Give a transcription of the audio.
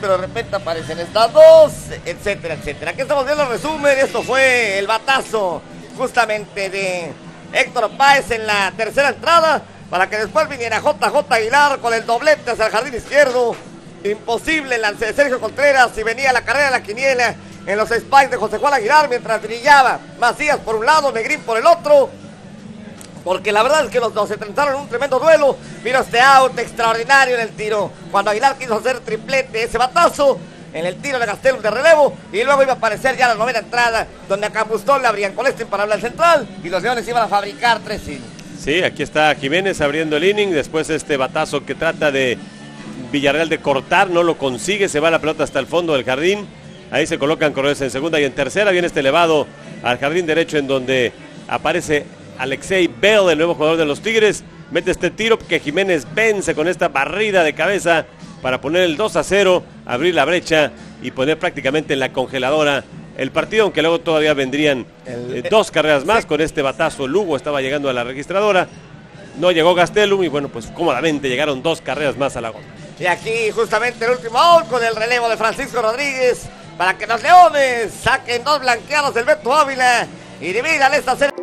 pero de repente aparecen estas dos, etcétera, etcétera. Aquí estamos viendo el resumen. Esto fue el batazo justamente de Héctor Páez en la tercera entrada para que después viniera JJ Aguilar con el doblete hacia el jardín izquierdo. Imposible el lance de Sergio Contreras y venía la carrera de la quiniela en los spikes de José Juan Aguilar mientras brillaba Macías por un lado, Negrín por el otro. Porque la verdad es que los dos se enfrentaron en un tremendo duelo. Mira este out extraordinario en el tiro. Cuando Aguilar quiso hacer triplete, ese batazo en el tiro de Gastelum de relevo. Y luego iba a aparecer ya la novena entrada, donde a Campustón le abrían con este para hablar central. Y los Leones iban a fabricar tres innings. Sí, aquí está Jiménez abriendo el inning. Después este batazo que trata de Villarreal de cortar, no lo consigue. Se va la pelota hasta el fondo del jardín. Ahí se colocan corredores en segunda y en tercera. Viene este elevado al jardín derecho en donde aparece Alexei Bell, el nuevo jugador de los Tigres. Mete este tiro que Jiménez vence con esta barrida de cabeza para poner el 2 a 0, abrir la brecha y poner prácticamente en la congeladora el partido, aunque luego todavía vendrían eh, dos carreras más con este batazo. Lugo estaba llegando a la registradora, no llegó Gastelum y bueno, pues cómodamente llegaron dos carreras más a la goma. Y aquí justamente el último out con el relevo de Francisco Rodríguez para que los leones saquen dos blanqueados del Beto Ávila y dividan esta serie.